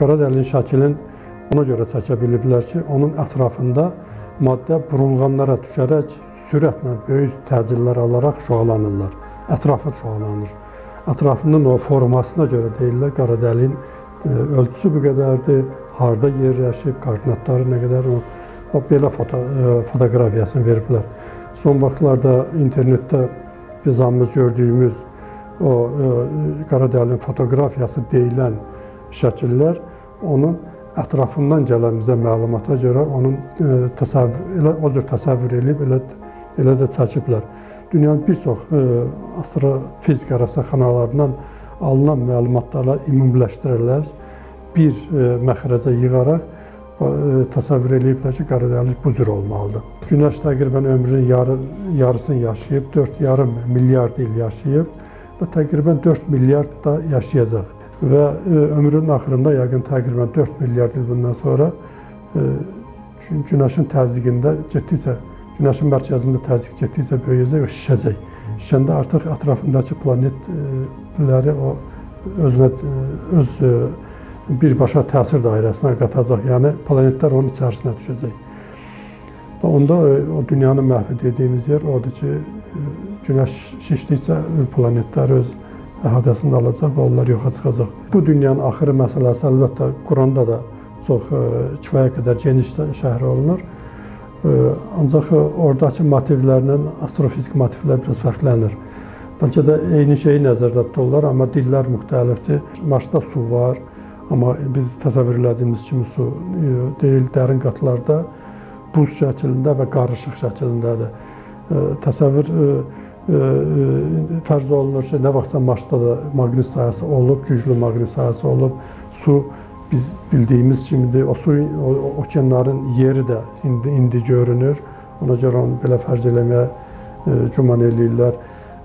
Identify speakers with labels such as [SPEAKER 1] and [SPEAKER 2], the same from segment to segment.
[SPEAKER 1] Qara dəlinin şəklin ona görə çəkə biliblər ki, onun ətrafında maddə burulğanlara düşərək sürətlə böyük təcillər alaraq şoalanırlar. Ətrafı şoalanır. Ətrafının o formasına görə deyirlər qara dəliyin e, ölçüsü bu qədərdir, harda yerləşib, koordinatları nə qədər o, o belə foto, e, fotoqrafiyasını veriblər. Son vaxtlarda internetdə biz hamımız gördüyümüz o e, qara dəlinin fotoqrafiyası deyilən şəkillər onun ətrafından gələn bizə məlumata görə onun e, təsəvvür elə o cür təsəvvür edib elə elə də çəkiblər. Dünyanın bir çox e, astrofizika rəsədxanalarından alınan məlumatlarla ümumiləşdirirlər. Bir e, məxrəcə yığaraq təsəvvür ediblər ki, qara dəlik bu cür olmalıdır. Günəş təqribən ömrünün yarı, yarısını yaşayıb, 4,5 milyard il yaşayıb və təqribən 4 milyard da yaşayacaq və e, ömrünün axırında yəqin təqribən 4 milyard il bundan sonra e, günəşin təzyiqində getdikcə, günəşin mərkəzində təzyiq getdikcə böyüyəcək və şişəcək. Şişəndə artıq ətrafındakı planetləri o özünə öz e, birbaşa təsir dairəsinə qatacaq. Yəni planetlər onun içərisinə düşəcək. Və onda o dünyanın məhvi dediyimiz yer odur ki, günəş şişdikcə planetlər öz əhatəsində alacaq və onlar yoxa çıxacaq. Bu dünyanın axırı məsələsi əlbəttə Quranda da çox e, kifayət qədər geniş şərh olunur. E, ancaq oradakı motivlərlə astrofizik motivlər biraz fərqlənir. Bəlkə də eyni şeyi nəzərdə tuturlar, amma dillər müxtəlifdir. Marsda su var, amma biz təsəvvür elədiyimiz kimi su e, deyil, dərin qatlarda buz şəklində və qarışıq şəklindədir. Təsəvvür fərz olunur ki, nə vaxtsa Marsda da maqnit sahəsi olub, güclü maqnit sahəsi olub. Su biz bildiyimiz kimidir. O su okeanların yeri də indi indi görünür. Ona görə onu belə fərz eləməyə e, güman eləyirlər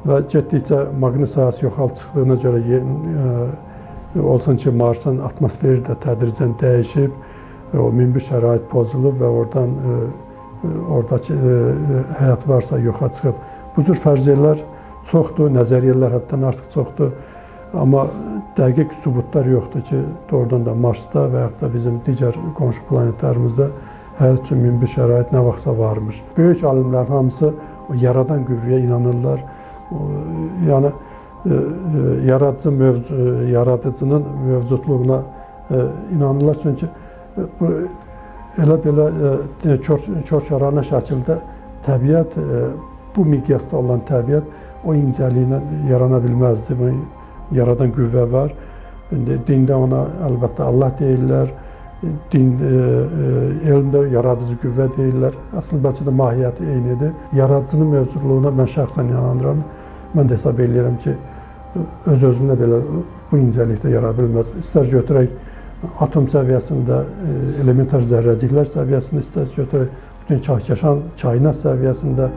[SPEAKER 1] və getdikcə maqnit sahəsi yoxal çıxdığına görə e, olsun ki, Marsın atmosferi də tədricən dəyişib, e, o minbi şərait pozulub və oradan e, e oradakı e, həyat varsa yoxa çıxıb. Bu cür fərziyyələr çoxdur, nəzəriyyələr həddən artıq çoxdur. Amma dəqiq sübutlar yoxdur ki, doğrudan da Marsda və yaxud da bizim digər qonşu planetlərimizdə həyat üçün minbi şərait nə vaxtsa varmış. Böyük alimlər hamısı o yaradan qüvvəyə inanırlar. Yəni e, e, yaradıcı mövzu, e, yaradıcının mövcudluğuna inanırlar çünki bu elə belə kör-körşarana şəkildə təbiət bu miqyasda olan təbiət o incəliyinə yarana bilməzdi. Yaradan qüvvə var. İndi dində ona əlbəttə Allah deyirlər. Din, e, e, elmdə yaradıcı qüvvə deyirlər. Əslində bəlkə də mahiyyəti eynidir. Yaradıcının mövcudluğuna mən şəxsən inanıram. Mən də hesab edirəm ki, öz-özünə belə bu incəlikdə yara bilməz. İstər götürək atom səviyyəsində, e, elementar zərrəciklər səviyyəsində, istər götürək bütün çaykeşan, kainat səviyyəsində